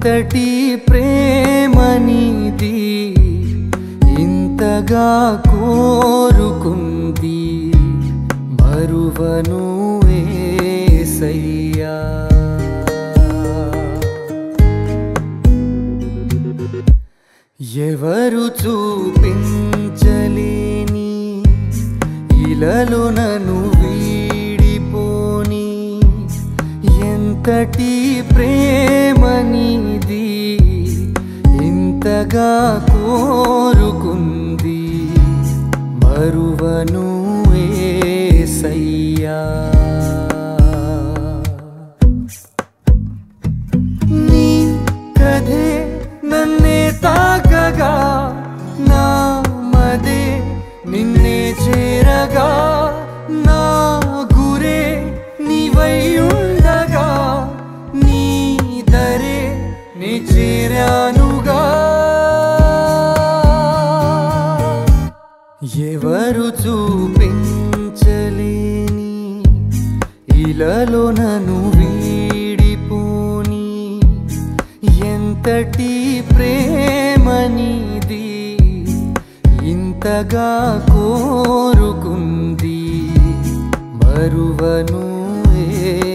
ఇంతటి ప్రేమనిది ఇంతగా కోరుకుంది మరువను ఏసయ్యా. ఎవరు చూపించలేని ఇలలు నన్ను వీ ఎంతటి ప్రేమనిది ఇంతగా కోరుకుంది మరువను ఏసయ్యా. చేరానుగా ఎవరు చూపించలేని ఇలలో నను వీడిపోని ఎంతటి ప్రేమనిది ఇంతగా కోరుకుంది. మరువను ఏ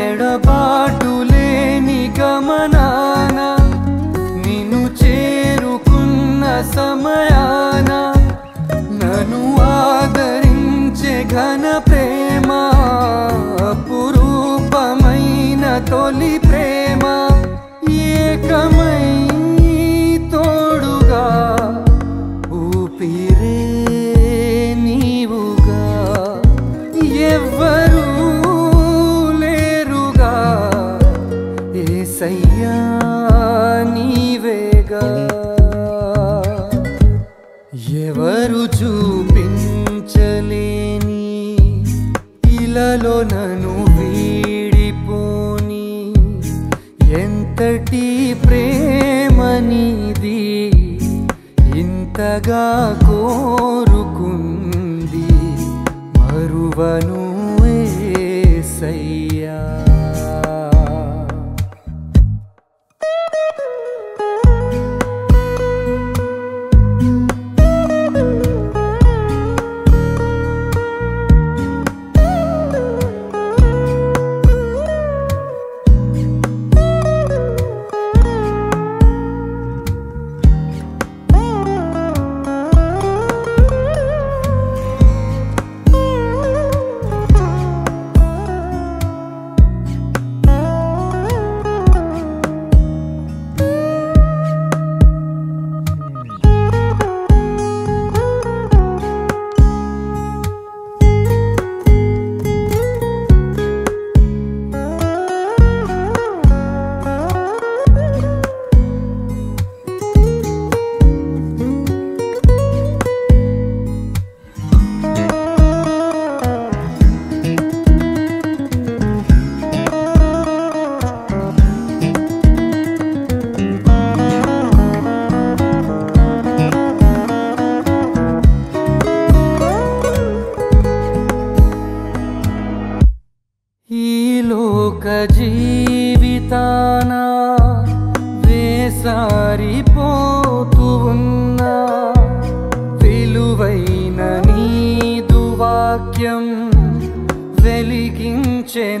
ఎడబాటు లేని గమనాన నిన్ను చేరుకున్న సమయాన నన్ను ఆదరించే ఘన ప్రేమ అపురూపమైన తొలి ప్రేమ. ఏసయ్యా నీవేగా ఎవరు చూపించలేని ఇలాలో నన్ను వీడిపోని. ఎంతటి ప్రేమనిది ఇంతగా కోరుకుంది. మరువను চেন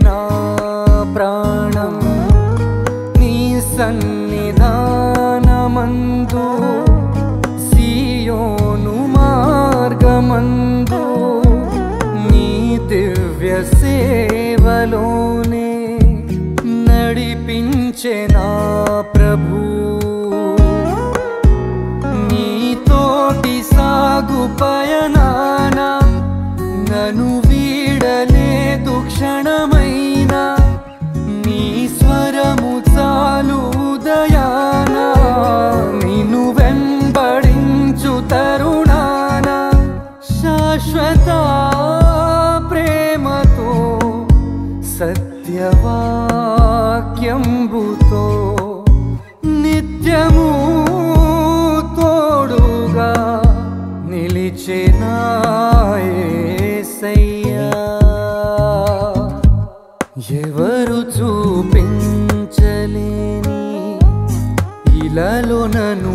మమతా ప్రేమతో సత్యవాక్యంబుతో నిత్యము తోడుగా నిలిచినాయసయ్యా ఎవరు చూపించలేని ఇలాలో నను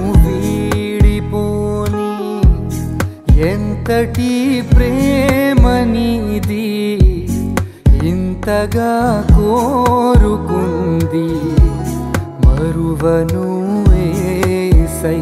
ఎంతటి ప్రేమణీది ఇంతగా కోరుకుంది మరువను ఏ సై